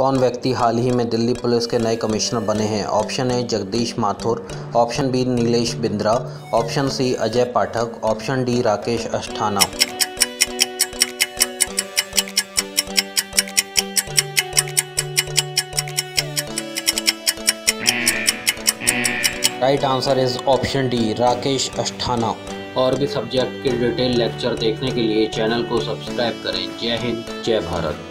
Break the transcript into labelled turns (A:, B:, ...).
A: कौन व्यक्ति हाल ही में दिल्ली पुलिस के नए कमिश्नर बने हैं? Option A, Jagdish Mathur. Option B, Nilesh Bindra. Option C, Ajay Pathak. Option D, Rakesh Asthana. Right answer is option D, Rakesh Asthana. और भी सब्जेक्ट के डिटेल लेक्चर देखने के लिए चैनल को सब्सक्राइब करें। जय हिंद, जय भारत।